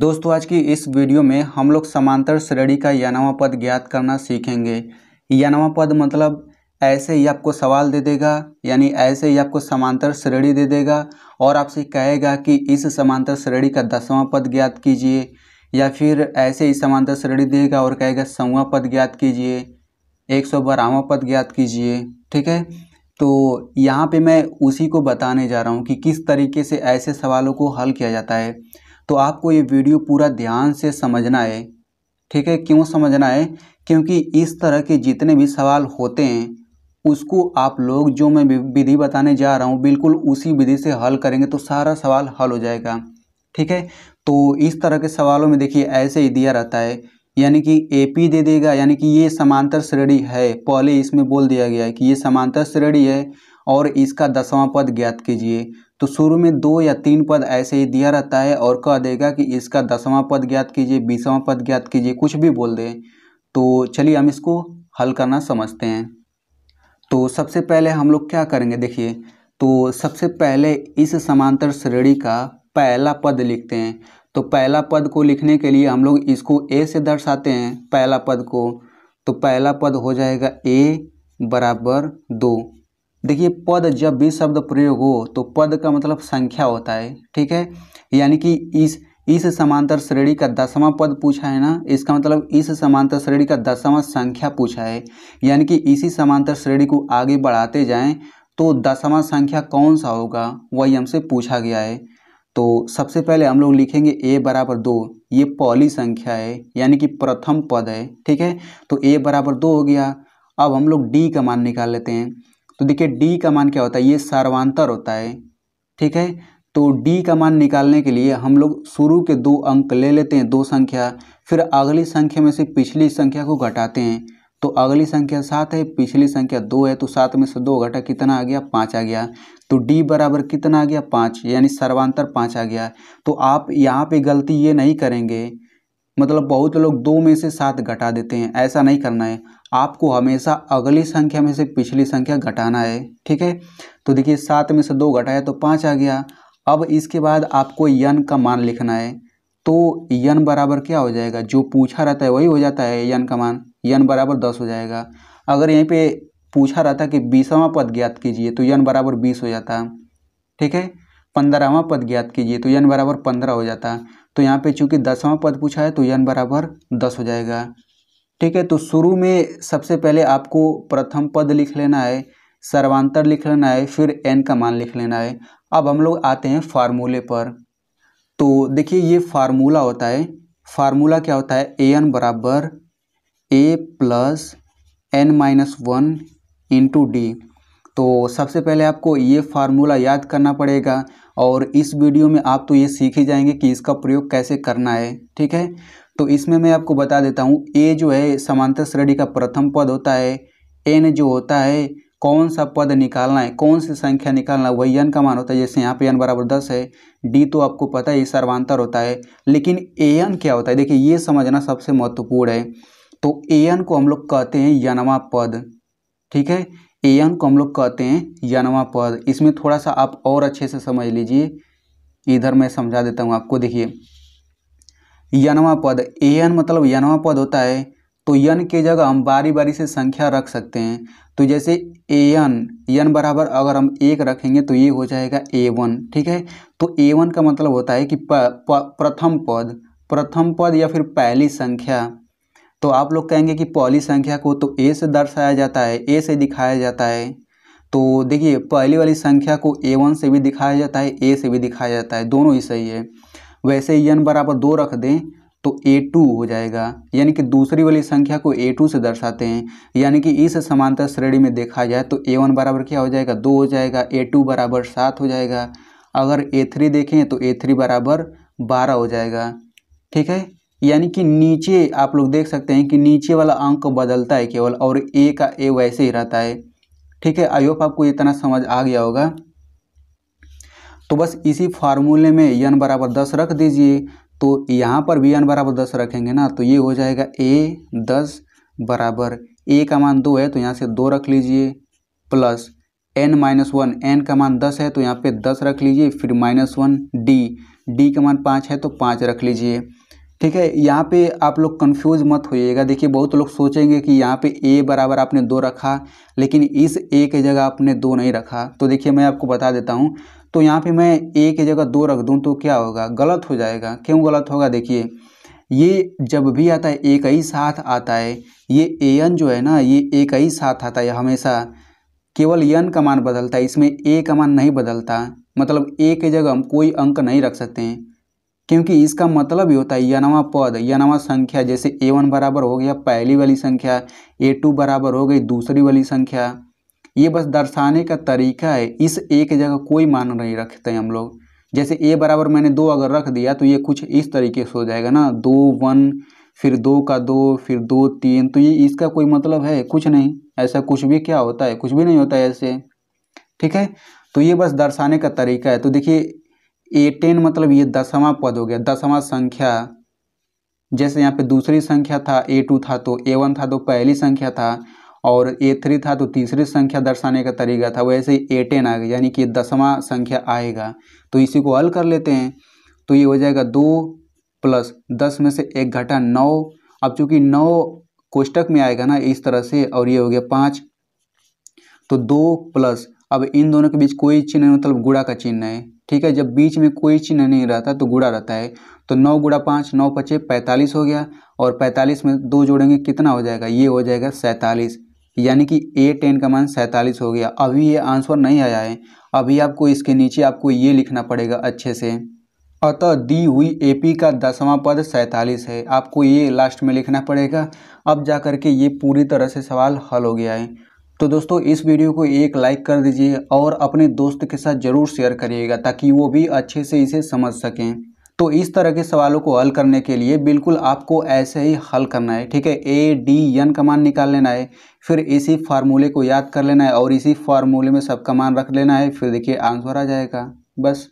दोस्तों, आज की इस वीडियो में हम लोग समांतर श्रेणी का यानवा पद ज्ञात करना सीखेंगे। यानवा पद मतलब ऐसे ही आपको सवाल दे देगा, यानी ऐसे ही आपको समांतर श्रेणी दे देगा और आपसे कहेगा कि इस समांतर श्रेणी का दसवां पद ज्ञात कीजिए या फिर ऐसे ही समांतर श्रेणी देगा और कहेगा सौवा पद ज्ञात कीजिए, एक सौ बारहवा पद ज्ञात कीजिए, ठीक है? तो यहाँ पे मैं उसी को बताने जा रहा हूँ कि किस तरीके से ऐसे सवालों को हल किया जाता है। तो आपको ये वीडियो पूरा ध्यान से समझना है। ठीक है? क्यों समझना है? क्योंकि इस तरह के जितने भी सवाल होते हैं, उसको आप लोग जो मैं विधि बताने जा रहा हूँ, बिल्कुल उसी विधि से हल करेंगे तो सारा सवाल हल हो जाएगा। ठीक है? तो इस तरह के सवालों में देखिए, ऐसे ही दिया रहता है। यानी कि ए एपी दे देगा, यानी कि ये समांतर श्रेणी है। पहले इसमें बोल दिया गया है कि ये समांतर श्रेणी है और इसका दसवां पद ज्ञात कीजिए। तो शुरू में दो या तीन पद ऐसे ही दिया रहता है और कह देगा कि इसका दसवां पद ज्ञात कीजिए, बीसवां पद ज्ञात कीजिए, कुछ भी बोल दे। तो चलिए हम इसको हल करना समझते हैं। तो सबसे पहले हम लोग क्या करेंगे देखिए तो सबसे पहले इस समांतर श्रेणी का पहला पद लिखते हैं। तो पहला पद को लिखने के लिए हम लोग इसको ए से दर्शाते हैं, पहला पद को। तो पहला पद हो जाएगा ए बराबर दो। देखिए, पद जब भी शब्द प्रयोग हो तो पद का मतलब संख्या होता है, ठीक है? यानी कि इस इस समांतर श्रेणी का दसवां पद पूछा है ना? इसका मतलब इस समांतर श्रेणी का दसवां संख्या पूछा है। यानी कि इसी समांतर श्रेणी को आगे बढ़ाते जाएँ तो दसवां संख्या कौन सा होगा? वही हमसे पूछा गया है। तो सबसे पहले हम लोग लिखेंगे ए बराबर दो। ये पहली संख्या है, यानी कि प्रथम पद है, ठीक है? तो ए बराबर दो हो गया। अब हम लोग डी का मान निकाल लेते हैं। तो देखिए डी का मान क्या होता है? ये सर्वांतर होता है। ठीक है? तो डी का मान निकालने के लिए हम लोग शुरू के दो अंक ले लेते हैं, दो संख्या। फिर अगली संख्या में से पिछली संख्या को घटाते हैं। तो अगली संख्या सात है, पिछली संख्या दो है तो सात में से दो घटा कितना आ गया? पाँच आ गया। तो डी बराबर कितना आ गया? पाँच, यानी सर्वांतर पाँच आ गया। तो आप यहाँ पे गलती ये नहीं करेंगे मतलब बहुत लोग दो में से सात घटा देते हैं, ऐसा नहीं करना है। आपको हमेशा अगली संख्या में से पिछली संख्या घटाना है, ठीक है? तो देखिए, सात में से दो घटाया तो पाँच आ गया। अब इसके बाद आपको यन का मान लिखना है। तो यन बराबर क्या हो जाएगा? जो पूछा रहता है वही हो जाता है यन का मान। यन बराबर दस हो जाएगा। अगर यहीं पे पूछा रहता कि बीसवा पद ज्ञात कीजिए तो यन बराबर बीस हो जाता, ठीक है? पंद्रहवां पद ज्ञात कीजिए तो यन बराबर पंद्रह हो जाता। तो यहाँ पे चूँकि दसवां पद पूछा है तो यन बराबर दस हो जाएगा। ठीक है तो शुरू में सबसे पहले आपको प्रथम पद लिख लेना है, सर्वांतर लिख लेना है, फिर एन का मान लिख लेना है। अब हम लोग आते हैं फार्मूले पर। तो देखिए, ये फार्मूला होता है। फार्मूला क्या होता है? ए एन बराबर A plus N minus one into D तो सबसे पहले आपको ये फार्मूला याद करना पड़ेगा और इस वीडियो में आप तो ये सीख ही जाएँगे कि इसका प्रयोग कैसे करना है, ठीक है? तो इसमें मैं आपको बता देता हूँ, ए जो है समांतर श्रेणी का प्रथम पद होता है, एन जो होता है, कौन सा पद निकालना है, कौन सी संख्या निकालना है, वही एन का मान होता है, जैसे यहाँ पे एन बराबर दस है, डी तो आपको पता है ये सर्वांतर होता है, लेकिन ए एन क्या होता है? देखिए, ये समझना सबसे महत्वपूर्ण है। तो ए एन को हम लोग कहते हैं यनवा पद, ठीक है? एन को हम लोग कहते हैं यनवा पद। इसमें थोड़ा सा आप और अच्छे से समझ लीजिए। इधर मैं समझा देता हूँ आपको देखिए। यनवा पद एन मतलब यनवा पद होता है तो यन के जगह हम बारी बारी से संख्या रख सकते हैं। तो जैसे ए एन यन बराबर अगर हम एक रखेंगे तो ये हो जाएगा ए वन ठीक है? तो ए वन का मतलब होता है कि प, प, प्रथम पद प्रथम पद या फिर पहली संख्या। तो आप लोग कहेंगे कि पहली संख्या को तो ए से दर्शाया जाता है ए से दिखाया जाता है। तो देखिए, पहली वाली संख्या को ए वन से भी दिखाया जाता है ए से भी दिखाया जाता है। दोनों ही सही है। वैसे यन बराबर दो रख दें तो ए टू हो जाएगा। यानी कि दूसरी वाली संख्या को ए टू से दर्शाते हैं। यानी कि इस समांतर श्रेणी में देखा जाए तो ए वन बराबर क्या हो जाएगा? दो हो जाएगा। ए टू बराबर सात हो जाएगा। अगर ए थ्री देखें तो ए थ्री बराबर बारह हो जाएगा। ठीक है? यानी कि नीचे आप लोग देख सकते हैं कि नीचे वाला अंक बदलता है केवल और ए का ए वैसे ही रहता है। ठीक है आई होप आपको इतना समझ आ गया होगा। तो बस इसी फार्मूले में यन बराबर दस रख दीजिए। तो यहाँ पर भी एन बराबर दस रखेंगे ना तो ये हो जाएगा ए दस बराबर ए का मान दो है तो यहाँ से दो रख लीजिए। Plus N minus one N का मान दस है तो यहाँ पे दस रख लीजिए, फिर माइनस वन डी डी का मान पाँच है तो पाँच रख लीजिए। ठीक है, यहाँ पे आप लोग कंफ्यूज मत होइएगा। देखिए, बहुत लोग सोचेंगे कि यहाँ पे ए बराबर आपने दो रखा, लेकिन इस ए के जगह आपने दो नहीं रखा। तो देखिए, मैं आपको बता देता हूँ। तो यहाँ पे मैं ए के जगह दो रख दूँ तो क्या होगा? गलत हो जाएगा। क्यों गलत होगा? देखिए, ये जब भी आता है एक ही साथ आता है। ये ए एन जो है ना, ये एक ही साथ आता है। हमेशा केवल यन का मान बदलता है। इसमें ए का मान नहीं बदलता। मतलब ए के जगह हम कोई अंक नहीं रख सकते हैं। क्योंकि इसका मतलब ही होता है यनवा पद, यनवा संख्या। जैसे ए वन बराबर हो गया, पहली वाली संख्या ए टू बराबर हो गई, दूसरी वाली संख्या। ये बस दर्शाने का तरीका है, इस ए की जगह कोई मान नहीं रखते हम लोग। जैसे ए बराबर मैंने दो अगर रख दिया तो ये कुछ इस तरीके से हो जाएगा ना। दो, वन, फिर दो का दो, फिर दो, तीन। तो ये इसका कोई मतलब है? कुछ नहीं। ऐसा कुछ भी क्या होता है? कुछ भी नहीं होता है ऐसे। ठीक है? तो ये बस दर्शाने का तरीका है। तो देखिए ए टेन मतलब ये दसवां पद हो गया, दसवां संख्या। जैसे यहाँ पे दूसरी संख्या था, ए टू था तो ए वन था तो पहली संख्या था, और ए थ्री था तो तीसरी संख्या दर्शाने का तरीका था, वैसे ही ए टेन आ गया, यानी कि दसवां संख्या आएगा। तो इसी को हल कर लेते हैं तो ये हो जाएगा दो प्लस दस में से एक घटा नौ। अब चूँकि नौ कोष्टक में आएगा ना, इस तरह से, और ये हो गया पाँच तो दो प्लस, अब इन दोनों के बीच कोई चिन्ह नहीं मतलब गुड़ा का चिन्ह है। ठीक है, जब बीच में कोई चिन्ह नहीं रहता तो गुड़ा रहता है। तो नौ गुड़ा पाँच, नौ पचे पैंतालीस हो गया और पैंतालीस में दो जोड़ेंगे कितना हो जाएगा? ये हो जाएगा सैंतालीस। यानी कि ए टेन का मान सैंतालीस हो गया। अभी ये आंसर नहीं आया है। अभी आपको इसके नीचे आपको ये लिखना पड़ेगा अच्छे से। अतः दी हुई एपी का दसवां पद सैंतालीस है। आपको ये लास्ट में लिखना पड़ेगा। अब जा कर के ये पूरी तरह से सवाल हल हो गया है। तो दोस्तों, इस वीडियो को एक लाइक कर दीजिए और अपने दोस्त के साथ ज़रूर शेयर करिएगा ताकि वो भी अच्छे से इसे समझ सकें। तो इस तरह के सवालों को हल करने के लिए बिल्कुल आपको ऐसे ही हल करना है, ठीक है? ए डी एन का मान निकाल लेना है, फिर इसी फार्मूले को याद कर लेना है और इसी फार्मूले में सबका मान रख लेना है, फिर देखिए आंसर आ जाएगा, बस।